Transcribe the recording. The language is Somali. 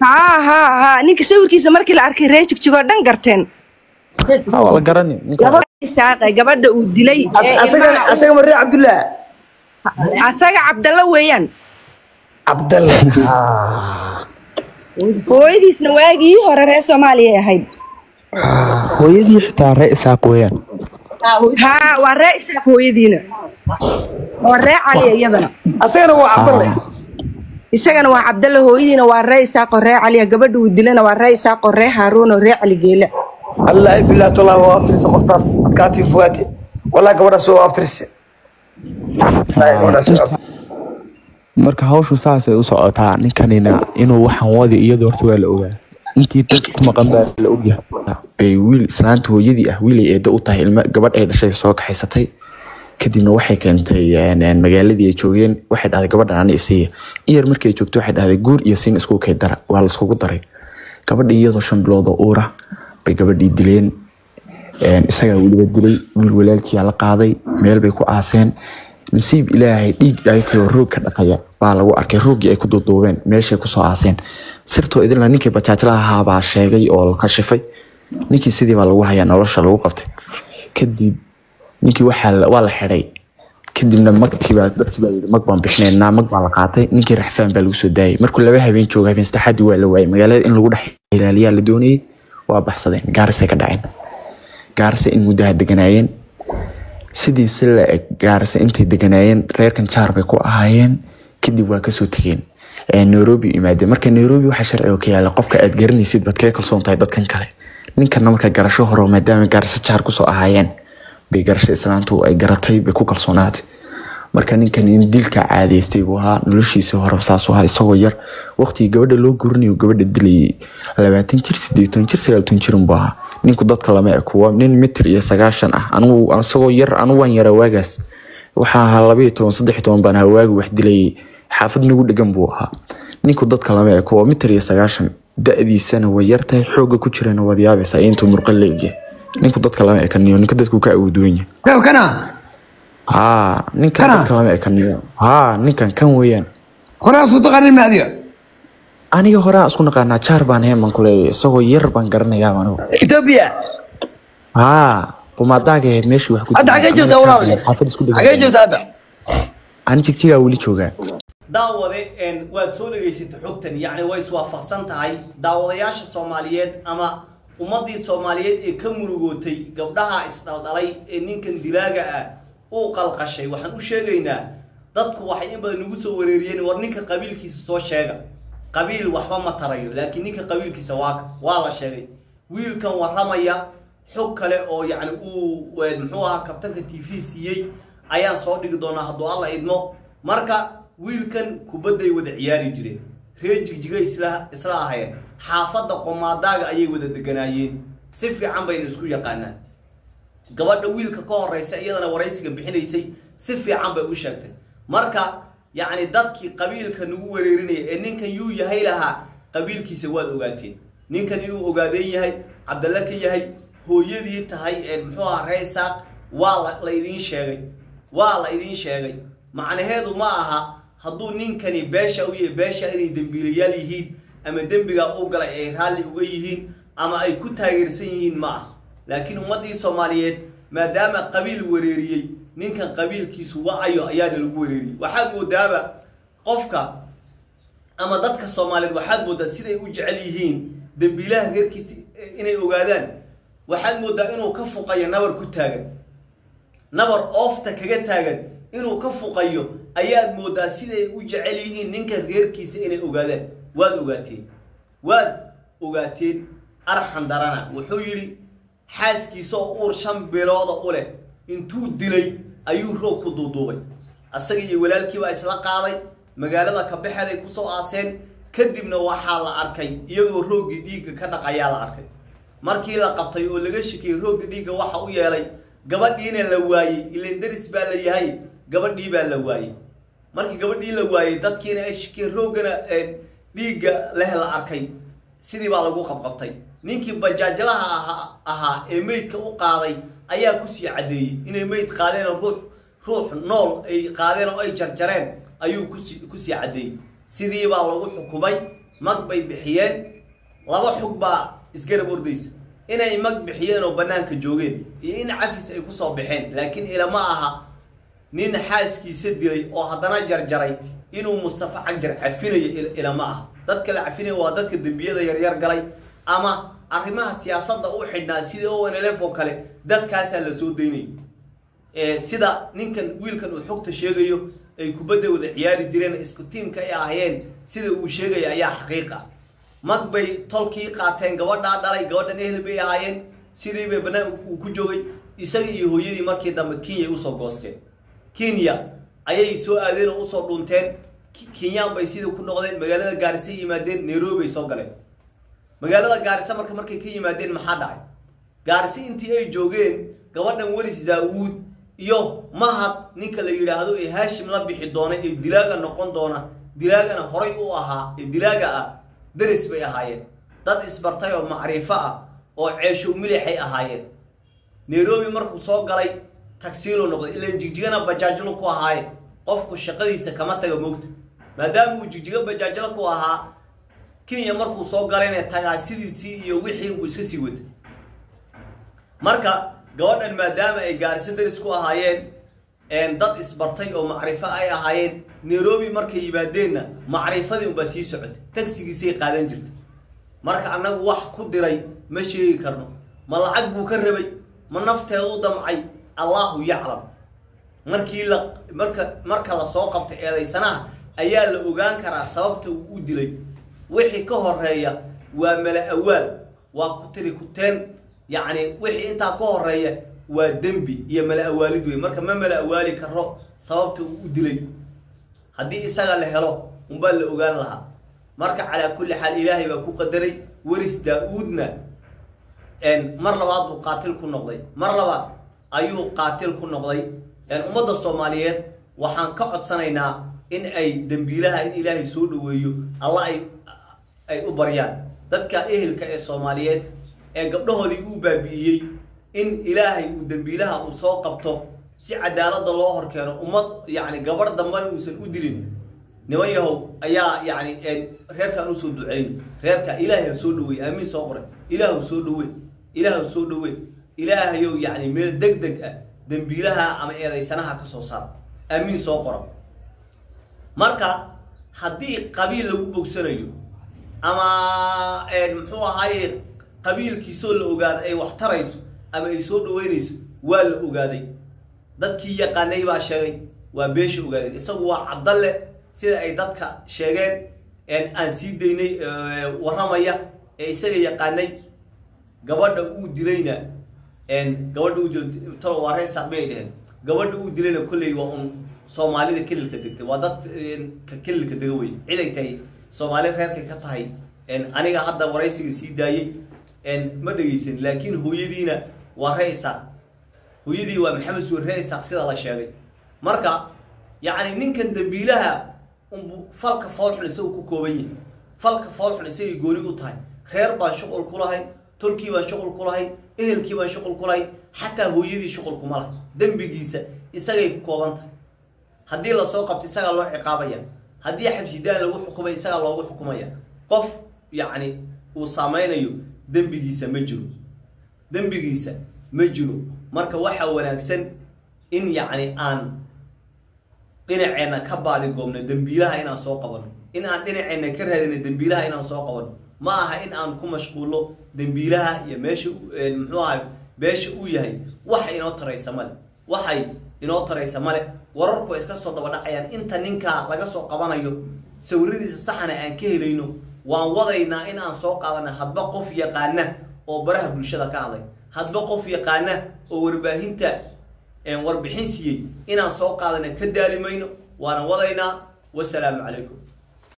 haa haa haa ninka sawirkiisa markii la arkay ree jigjigoo dhan garteen. Ninka gabadha uu dilay. Ee asaga asaga marre cabdullah? Asaga cabdalla weeyaan. Cabdalle hooyadiisna waagii hore reer soomaaliya ahayd. Hooyadii xitaa ree isaaq weeyaan. Haa waa ree isaaq hooyadiina. Waa ree caliya iyadana. Asagana waa cabdalle isagana waa cabdalla hooyadiina waa ree isaaqo ree caliya gabadha uu dilana waa ree isaaqo ree haaruuno ree cali geela. Allah bilah tollah waa abtirisa qoftaas adkaatii fogaate walaa gabadhaas waa abtirisa Wallaahi gabadhaas waa abtirisa. marka hawshu saasay u socotaa ninkanina inuu waxaan wadi iyadoo horta waa la ogaa. Intii dadka ku maqan baa la ogyahay. Bay wiil islaanta hooyadii ah wiilay eedda u tahay ilma gabadh ay dhashay soo kaxaysatay kadibna waxay keentay een, een, magaaladii ay joogeen waxay dhahday gabadhan ani isiiya iyar markay joogto waxay dhahday guur iyo siin isku kay waa la daray. Gabadhii iyadoo shan bilood oo uura bay gabadhii dileen. Een, isagaa weliba dilay wiil walaalkiyaa la qaaday meel bay ku aaseen. Nasiib ilaahay dhiig ayakoo roog ka dhaqaya baa lagu arkay roogii ay ku duuduubeen meeshay ku soo aaseen. Sirtoo idinla ninkii bajaajlaha ahaa baa sheegay oo la kashifay ninkii sidii baa lagu hayaa nolosha lagu qabtay. Kadib ninkii waa la xidhay kadibna magtiibaa dadkii baa yidhi mag baan bixinaynaa mag la qaatay. Ninkii raxfaan baa lagu soo daayay. Markuu laba habeen jooga habeen saddexaadii waa la waayay. Magaalada in lagu dhex ilaaliyaa la doonayay waa baxsadeen gaarisay ka dhaceen. Gaarse in muddaha deganaayeen. Sidii si la eg gaarse intay deganaayeen reerkan jaar bay ku ahaayeen. Kadib waa ka soo tegeen Ee, nairobi imaadeen. Marka nairobi waxaa sharci oo ka yaalla qofka aad garanaysid baad kaga kalsoon tahay dadkan kale. Ninkana marka garasho hore maadaama gaarse jaar ku soo ahaayeen bay garasho islaantu ay garatay bay ku kalsoonaatay. Marka ninkan in dilka caadeystay buu ahaa noloshiisa hore saasuu ahaa isagoo yar. Waqtigii gabadha loo gurinayo gabadha dilayay labaatan jir sideetan jir sagaaltan jirin buu ahaa. Ninku dadka lama ekuwa nin mitir iyo sagaashan ah. Anigu isagoo yar anigu waan yaraa waagaas. Waxaa ahaa labaiyo toban saddex toban baan ahaa waagi wax dilayay xaafad nagu dhegan buu ahaa. Ninku dadka lama ekuwa mitir iyo sagaashan. Da-diisana way yartahay xooga ku jirana waad yaabaysaa intuu murqan leegyahay ninku dadka lama ekaniyo ninka dadku ka awooduwan yahay Kan- kana haa ninkan dadka lama ekaniyo haa ninkan kan weeyaan. Koraa suu taqaanin ma adiga? Aniga horaa isku naqaanaa jaar baan heeman kuleeyahay isagoo yar baan garanayaa anigu etoobiya haa qumaadaaga ahayd meeshii wax ku hadda xagee joogtaa walaal. xaafad isku xagee joogtaa hadda. Ani jigjigaa weli joogaa. Daawade waad soo dhegaysatay xogtan yacni way iswaafaqsan tahay. Daawadayaasha soomaaliyeed ama ummaddii soomaaliyeed ee ka murugootay gabdhaha isdhaldhalay ee ninkan dilaaga ah uu qalqashay waxaan u sheegaynaa dadku waxay in badan nagu soo wareeriyeen war ninka qabiilkiisa soo sheega. Qabiil waxba ma tarayo laakiin ninka qabiilkiisa waa waa la sheegay. Wiilkan warramaya xog kale oo yacni uu muxuu ahaa kabtanka t v siiyey ayaan soo dhigi doonaa hadduu alla idmo. Marka wiilkan kubadday wada ciyaari jireen reer jigjiga isla ahayeen xaafadda qomaadaaga ayay wada deganaayeen. Si fiican bayna isku yaqaanaan. Gabadha wiilka ka horeysa iyadana waraysiga bixinaysay si fiican bay u sheegtay. Marka yacni dadkii qabiilka nagu wareerinaya ee ninkan yuu yahay lahaa qabiilkiisa waad ogaateen. Ninkan inuu ogaadeen yahay cabdalle ka yahay hooyadii tahay ee muxuu ahaa ree isaaq waa la idiin sheegay. Waa la idiin sheegay. Macnaheedu ma aha hadduu ninkani beesha u yahay beesha inay dembiilayaal yihiin ama dembigaa u galay ay raalli uga yihiin ama ay ku taageersan yihiin ma aha. Laakiin ummaddii soomaaliyeed maadaama qabiil wareeriyey ninkan qabiilkiisu wa-ayo ayaana lagu wareeriyey. Waxaad moodaaba qofka ama dadka soomaaliyeed waxaad moodaa siday u jecel yihiin dembiilaha reerkiisa inay ogaadaan. Waxaad moodaa inuu ka fuqayo nabar ku taagan nabar oofta kaga taagan inuu ka fuqayo ayaad moodaa siday u jecel yihiin ninkan reerkiisa inay ogaadaan waad ogaateen. Waad ogaateen arxan darana. Wuxuu yidhi xaaskiisa oo uur shan bilooda u leh intuu dilay ayuu roog ku duuduubay. Asaga iyo walaalkiibaa isla qaaday magaalada kabexeeday ku soo aaseen kadibna waxaa la arkay iyagoo rooggii dhiigga ka dhaqayaa la arkay. Markii la qabtay oo laga shikiyey roogga dhiigga waxa u yeelay gabadhiina la waayey ilan daris baa la yahay gabadhii baa la waayey. Markii gabadhii la waayey dadkiina ay shikiyeen rooggana dhiigga leh la arkay. Sidii baa lagu qabqabtay. Ninkii bajaajlaha ahaa ahaa ee meydka u qaaday ayaa ku sii caddeeyey. Inay meyd qaadeen oo ruux ruux nool ay qaadeen oo ay jarjareen ayuu kusi ku sii caddeeyey. Sidii baa lagu xukumay mag bay bixiyeen. Laba xug baa isgarab ordaysa inay mag bixiyeen oo bannaanka joogeen iyo in cafis ay ku soo baxeen. Laakiin ilama aha nin xaaskiisa dilay oo haddana jarjaray inuu mustafa cagjar cafinayo ilama ah dadka la cafinayo waa dadka dembiyada yaryar galay ama arrimaha siyaasadda u xidhnaa sida o n l f oo kale dadkaasaa la soo daynayo sida ninkan wiilkan uu xogta sheegayo ay kubadda wada ciyaari jireen isku tiimka ay ahayeen sida uu sheegaya ayaa xaqiiqa mag bay tolkii qaateen gabadhaa dhalay gabadhan ehel bay ahaayeen sidii bay bannaan uu ku joogay isaga iyo hooyadii markii dambe kenya u soo goosteen kenya ayay soo aadeen oo u soo dhunteen kenyaan bay sidii ku noqdeen magaalada gaarisa yimaadeen nairobi bay soo galeen magaalada gaarisa marka markay ka yimaadeen maxaa dhacay gaarisa intii ay joogeen gabadhan weris daawuud iyo mahad ninka la yidhaahdo ee haashim la bixi doona ee dilaaga noqon doona dilaagana horay u ahaa ee dilaaga ah daris bay ahaayeen. Dad isbartay oo macrifo ah oo ceeshow milixay ahaayeen. Nairobi markuu soo galay tagsiilo noqday. Ilan jigjigana bajaajlo ku ahaaye qofku shaqadiisa kama taga moogta. Maadaama uu jigjigo bajaajlo ku ahaa kenya markuu soo galayna tagaasidiisii iyo wixii uu iska sii watay marka gabadhan maadaama ay gaariso daris ku ahaayeen dad isbartay oo macrifo ay ahaayeen nairobi markay yimaadeenna macrifadii unbaa sii socotay. Tagsigiisay qaadan jirtay. Marka annagu wax ku diray ma sheegi karno. Ma lacag buu ka rabay ma nafteedu damcay. Allahu yaclam. Markii la marka marka la soo qabtay eedaysanaha ayaa la ogaan karaa sababta uu u dilay. Wixii ka horreeya waa mala awaal waa ku tiri kuteen yacni wixii intaa ka horreeya waa dembi iyo mala awaalid wey marka ma mala awaali karo sababta uu u dilay haddii isaga la helo unbaa la ogaan lahaa. Marka calaa kulli xaal ilaahay baa ku qadaray weris daa-uudna mar labaad buu qaatil ku noqday. Mar labaad ayuu qaatil ku noqday. Ummadda soomaaliyeed waxaan ka codsanaynaa in ay dembiilaha in ilaahay soo dhaweeyo alla ay ay u baryaan. Dadka ehelka ee soomaaliyeed ee gabdhahoodii uu baabi'iyey in ilaahay uu dembiilaha uu soo qabto si cadaaladda loo horkeeno ummad yacni gabarh dambana uusan u dilin niman yahow ayaa yacni reerkaan u soo duceyno reerka ilaahay ha soo dhaweey aamiin soo qoray ilaahw soo dhawe ilaahw soo dhawe ilaahayow yacni meel deg deg ah dembiilaha ama eedaysanaha ka soo saar aamiin soo qora marka haddii qabiil lagu bogsanayo ama muxuu ahaaye qabiilkiisoo la ogaada ay wax tarayso ama ay soo dhaweynayso waa la ogaaday dadkii yaqaanay baa sheegay waa beesha ogaadeen isagu waa caddalle sida ay dadka sheegeen aan sii daynay warramaya ee isaga yaqaanay gabadha uu dilayna gabadha uu dilay talo waa reer saqbay dheheen gabadha uu dilayna kolley waa un soomaalida kelilka degtay waa dad kelilka dega wey ciday tahay soomaali reerkay ka tahay aniga hadda waraysiga sii daayey ma dhegeysan laakiin hooyadiina waa ree isaaq hooyadii waa maxamed suur ree isaaq sida la sheegay. Marka yacni ninkan dambiilaha unbu falka foolxun isagu ku kooban yahay. Falka foolxun isagay gooni u tahay. Reer baan shuqul ku lahayn tolkii baan shuqul ku lahayn ehelkii baan shuqul ku lahayn xataa hooyadii shuqul kuma lahay. Dembigiisa isagay ku kooban tahay. Haddii la soo qabto isagaa loo ciqaabaya haddii xabsidaan lagu xukumay isagaa loogu xukumaya qof yacni uu saameynayo dembigiisa ma jiro. Dembigiisa ma jiro marka waxaa wanaagsan in yacni aan dhinaceenna ka baadigoobno dembiilaha inaan soo qabanno. In aan dhinaceenna ka raadino dembiilaha inaan soo qabanno. Ma aha in aan ku mashquulno dembiilaha iyo meesha muxuu aha beesha uu yahay. Waxa inoo taraysa male. Waxay inoo taraysa male. Wararku way iska soo daba dhacayaan. Inta ninkaa laga soo qabanayo sawiradiisa saxana aan ka helayno waan wadaynaa in aan soo qaadana hadba qof yaqaana oo baraha bulshada ka hadlay hadba qof yaqaana oo warbaahinta warbixin siiyey inaan soo qaadana ka daali mayno waana wadaynaa. Wasalaamu calaykum